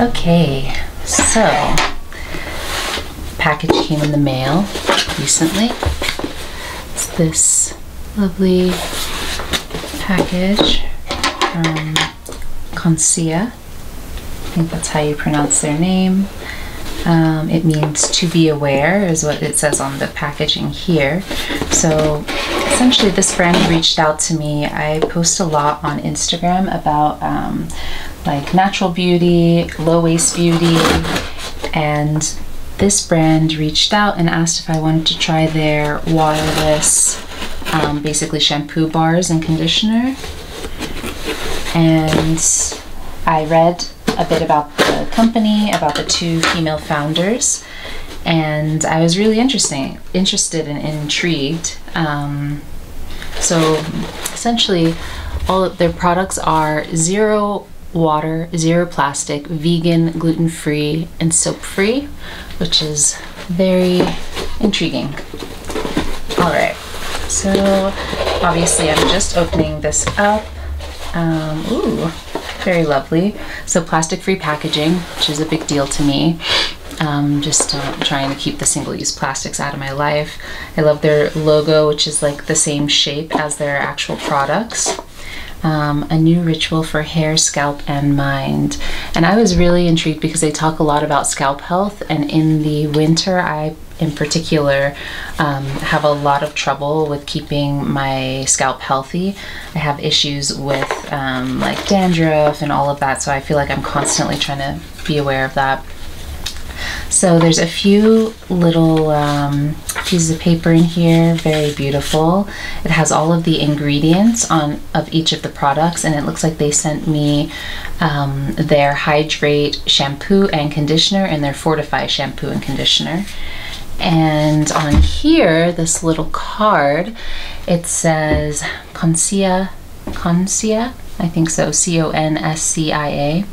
Okay, so package came in the mail recently. It's this lovely package from Conscia. I think that's how you pronounce their name. Um, it means to be aware, is what it says on the packaging here. So essentially, this friend reached out to me. I post a lot on Instagram about um, like natural beauty, low waste beauty, and this brand reached out and asked if I wanted to try their waterless, um, basically shampoo bars and conditioner. And I read a bit about the company, about the two female founders, and I was really interesting, interested and intrigued. Um, so essentially, all of their products are zero water, zero plastic, vegan, gluten free, and soap free, which is very intriguing. All right, so obviously I'm just opening this up. Um, ooh, very lovely. So plastic free packaging, which is a big deal to me. Um, just uh, trying to keep the single-use plastics out of my life. I love their logo, which is like the same shape as their actual products um, a new ritual for hair, scalp, and mind. And I was really intrigued because they talk a lot about scalp health, and in the winter, I in particular um, have a lot of trouble with keeping my scalp healthy. I have issues with um, like dandruff and all of that, so I feel like I'm constantly trying to be aware of that. So there's a few little um, pieces of paper in here, very beautiful. It has all of the ingredients on of each of the products and it looks like they sent me um, their Hydrate shampoo and conditioner and their Fortify shampoo and conditioner. And on here, this little card, it says Conscia, Conscia, I think so, C-O-N-S-C-I-A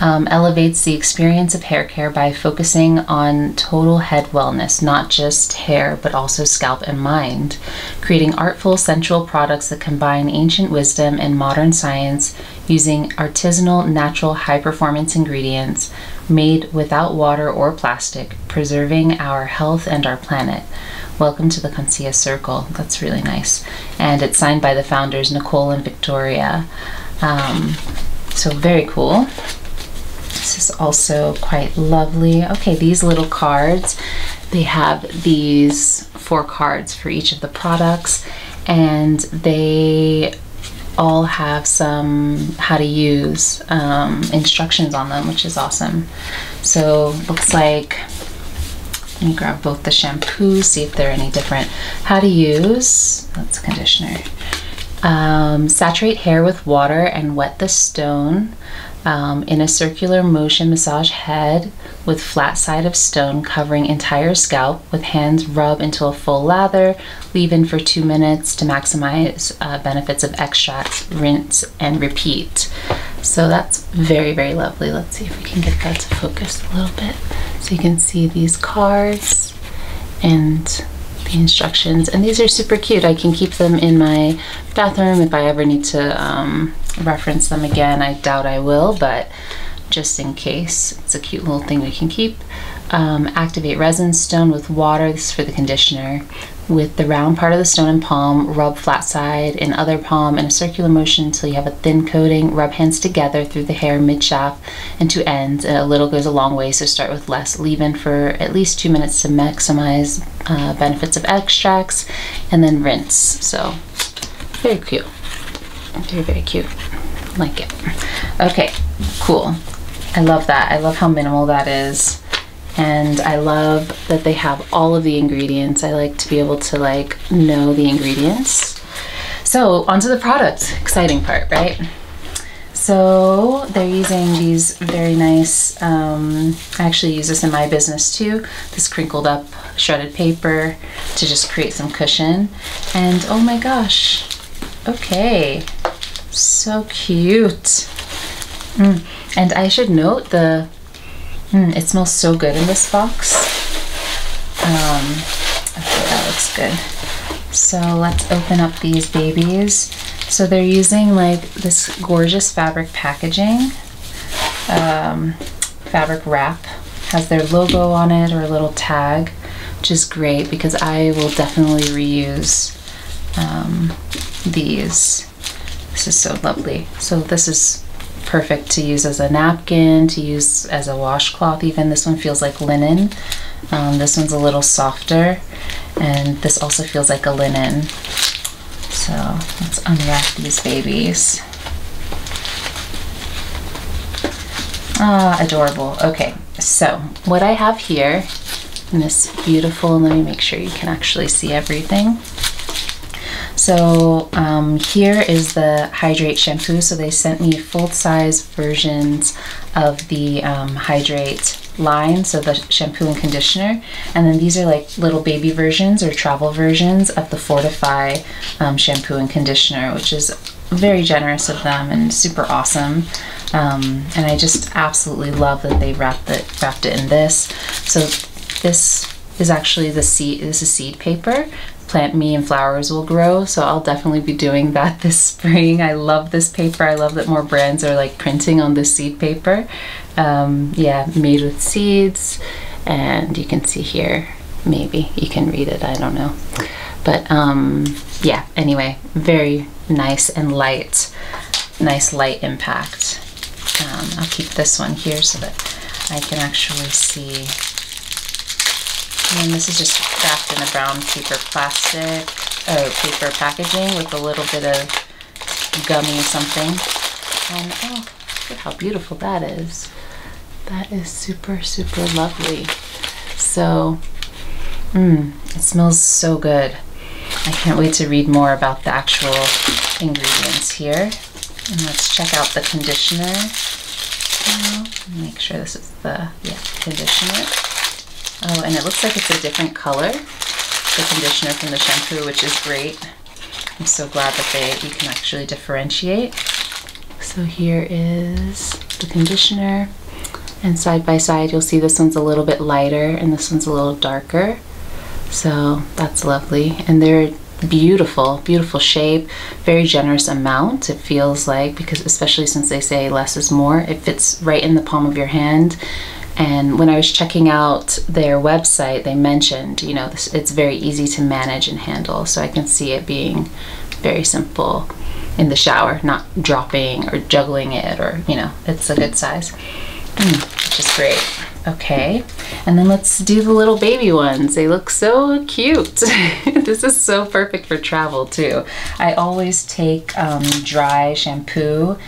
um, elevates the experience of hair care by focusing on total head wellness, not just hair, but also scalp and mind, creating artful, sensual products that combine ancient wisdom and modern science using artisanal, natural, high performance ingredients made without water or plastic, preserving our health and our planet. Welcome to the Conscia Circle. That's really nice. And it's signed by the founders, Nicole and Victoria. Um, so, very cool. This is also quite lovely. Okay, these little cards, they have these four cards for each of the products and they all have some how to use um, instructions on them, which is awesome. So looks like, me grab both the shampoos, see if they're any different. How to use, that's conditioner. Um, saturate hair with water and wet the stone um, in a circular motion massage head with flat side of stone covering entire scalp with hands rub until a full lather leave in for two minutes to maximize uh, benefits of extracts rinse and repeat so that's very very lovely let's see if we can get that to focus a little bit so you can see these cards and the instructions and these are super cute I can keep them in my bathroom if I ever need to um, reference them again. I doubt I will, but just in case, it's a cute little thing we can keep. Um, activate resin stone with water, this is for the conditioner. With the round part of the stone and palm, rub flat side and other palm in a circular motion until you have a thin coating. Rub hands together through the hair mid shaft and to ends. A little goes a long way, so start with less. Leave in for at least two minutes to maximize uh, benefits of extracts and then rinse. So, very cute. Very, very cute. Like it. Okay, cool. I love that. I love how minimal that is. And I love that they have all of the ingredients. I like to be able to like know the ingredients. So onto the product. Exciting part, right? So they're using these very nice, um, I actually use this in my business too, this crinkled up shredded paper to just create some cushion. And oh my gosh, okay, so cute. Mm. And I should note the, mm, it smells so good in this box. Um, okay, that looks good. So let's open up these babies. So they're using like this gorgeous fabric packaging. Um, fabric wrap. Has their logo on it or a little tag, which is great because I will definitely reuse um, these. This is so lovely. So this is perfect to use as a napkin, to use as a washcloth even. This one feels like linen. Um, this one's a little softer and this also feels like a linen. So let's unwrap these babies. Ah, adorable. Okay, so what I have here in this beautiful, let me make sure you can actually see everything. So um, here is the Hydrate shampoo. So they sent me full-size versions of the um, Hydrate line, so the shampoo and conditioner. And then these are like little baby versions or travel versions of the Fortify um, shampoo and conditioner, which is very generous of them and super awesome. Um, and I just absolutely love that they wrapped it wrapped it in this. So this is actually the seed. This is seed paper. Plant me and flowers will grow. So I'll definitely be doing that this spring. I love this paper. I love that more brands are like printing on this seed paper. Um, yeah, made with seeds, and you can see here. Maybe you can read it. I don't know. But um, yeah. Anyway, very nice and light. Nice light impact. Um, I'll keep this one here so that I can actually see. And this is just wrapped in a brown paper plastic, oh, paper packaging with a little bit of gummy something. And oh, look how beautiful that is. That is super, super lovely. So, mmm, it smells so good. I can't wait to read more about the actual ingredients here. And let's check out the conditioner. make sure this is the yeah, conditioner. Oh, and it looks like it's a different color, the conditioner from the shampoo, which is great. I'm so glad that they you can actually differentiate. So here is the conditioner. And side by side, you'll see this one's a little bit lighter and this one's a little darker. So that's lovely. And they're beautiful, beautiful shape, very generous amount it feels like because especially since they say less is more, it fits right in the palm of your hand. And when I was checking out their website, they mentioned, you know, this, it's very easy to manage and handle. So I can see it being very simple in the shower, not dropping or juggling it or, you know, it's a good size, mm, which is great. Okay, and then let's do the little baby ones. They look so cute. this is so perfect for travel too. I always take um, dry shampoo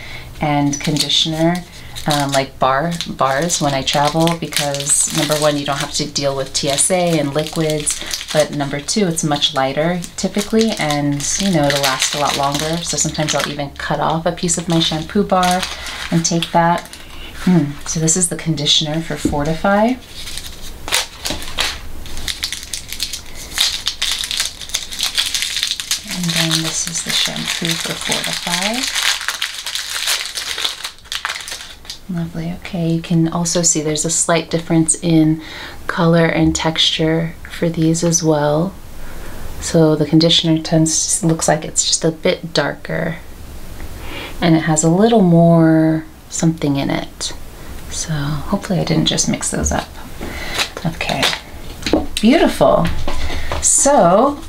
and conditioner um, like bar bars when I travel because number one you don't have to deal with TSA and liquids but number two it's much lighter typically and you know it'll last a lot longer so sometimes I'll even cut off a piece of my shampoo bar and take that Hmm. So this is the conditioner for Fortify. And then this is the shampoo for Fortify. Lovely. Okay, you can also see there's a slight difference in color and texture for these as well. So the conditioner tends to, looks like it's just a bit darker and it has a little more something in it. So hopefully I didn't just mix those up. Okay, beautiful. So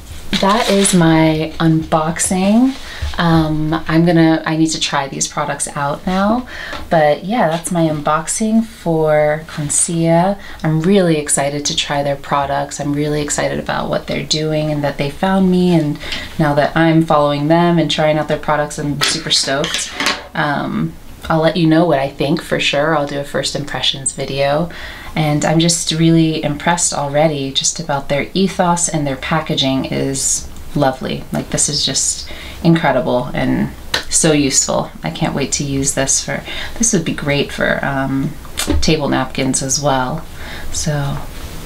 that is my unboxing. Um, I'm gonna, I need to try these products out now. But yeah, that's my unboxing for Conseilla. I'm really excited to try their products. I'm really excited about what they're doing and that they found me. And now that I'm following them and trying out their products, I'm super stoked. Um, I'll let you know what I think for sure. I'll do a first impressions video. And I'm just really impressed already just about their ethos and their packaging is lovely. Like this is just incredible and so useful. I can't wait to use this for, this would be great for um, table napkins as well. So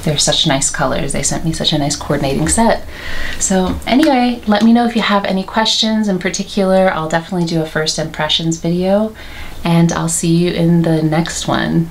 they're such nice colors. They sent me such a nice coordinating set. So anyway, let me know if you have any questions in particular. I'll definitely do a first impressions video and I'll see you in the next one.